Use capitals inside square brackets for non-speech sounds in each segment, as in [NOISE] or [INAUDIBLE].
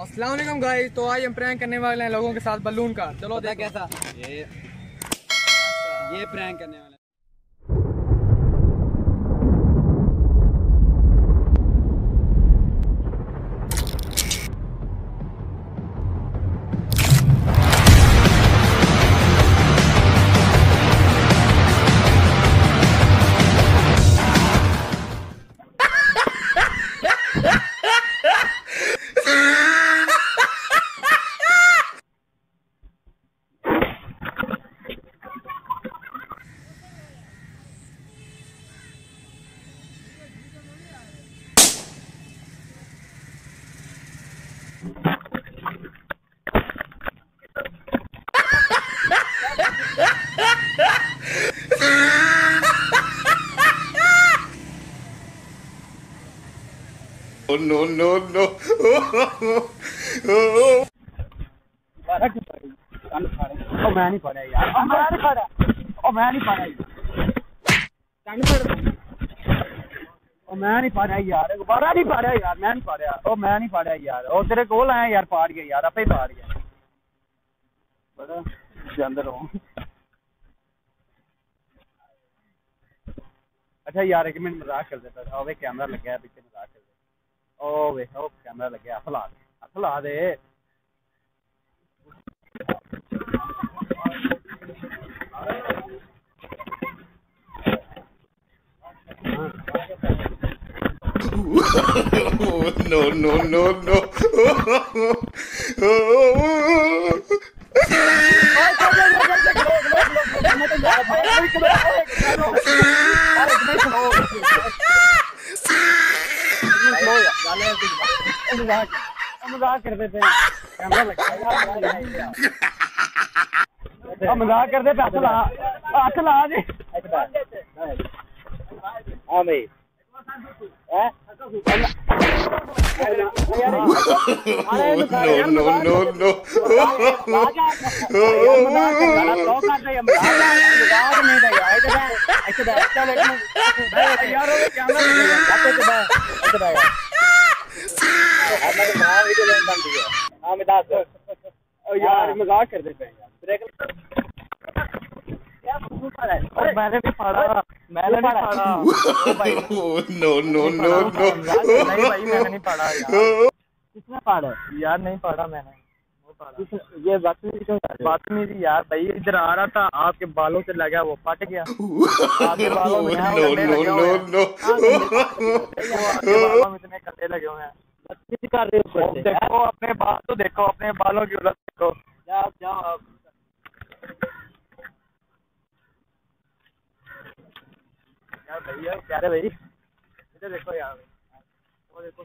वालेकुम गाइस। तो आज हम प्रैंक करने वाले हैं लोगों के साथ बलून का। चलो देखो। कैसा? ये ये प्रैंक करने वाले। [LAUGHS] No no no! मैं नहीं पढ़ा यार मैं नहीं पढ़ा ओ मैं नहीं पढ़ा ओ मैं नहीं पढ़ा यार नहीं पढ़ा यार मैं नहीं पढ़ा ओ मैं नहीं पढ़ा यार ओ तेरे यार पाड़ गया यार आपे गया बड़ा अच्छा यार एक मिनट मज़ाक कर देता ओवे कैमरा लग गया पीछे मज़ाक कर ओ कैमरा लग no! [LAUGHS] मज़ाक करते थे। कैमरा मज़ाक करते थे। हथ ला हथ ला दे। हाँ भाई। [LAUGHS] no no no [LAUGHS] [LAUGHS] यार मज़ाक कर देते हैं यार। मैंने नहीं पढ़ा मैंने नहीं पढ़ा भाई मैंने नहीं पढ़ा किसने पढ़ा यार नहीं पढ़ा मैंने। ये बदतमीजी क्यों कर बदतमीजी यार भाई इधर आ रहा था। आपके बालों से लगा वो फट गया। आपके बालों में [LAUGHS] हैं। इतने कंडे लगे हुए हैं। बदतमीजी कर रहे हो। देखो अपने बाल तो देखो अपने बालों की उलट देखो। जाओ जाओ आप। यार भैया क्या रे भाई? इधर देखो यार। वो देखो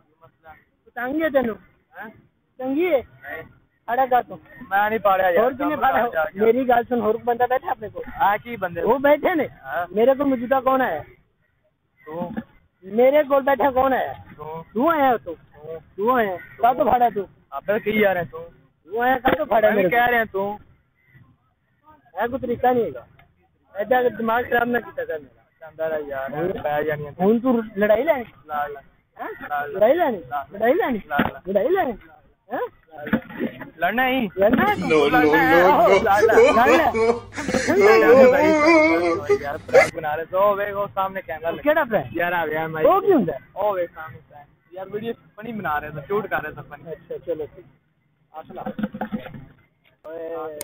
तंग है तू मैं नहीं फाड़या यार और किने फाड़ा मेरी गल सुन और बंदा बैठा अपने को हाँ की बंदे वो बैठे ने मेरे को मौजूदा कौन है तू मेरे को बैठा कौन है तू आया तू तू आया का तो फाड़ा तू अबे की यार है तू तू आया का तो फाड़ा मैं कह रहा तू है कोई तरीका नहीं है ऐसा दिमाग खराब ना किया कर मेरा अंदर है यार पै जानी लड़ाई लानी लड़ाई लानी लड़ाई लानी लड़ना ही लड़ना बना रहे तो वे वो सामने कैमरा केड़ा प्रैंक यार आ यार मैं वो क्यों है? ओ वे सामने प्रैंक यार वीडियो फनी बना रहे थे शूट तो कर रहे थे फनी अच्छा चलो ठीक। आशला ओए।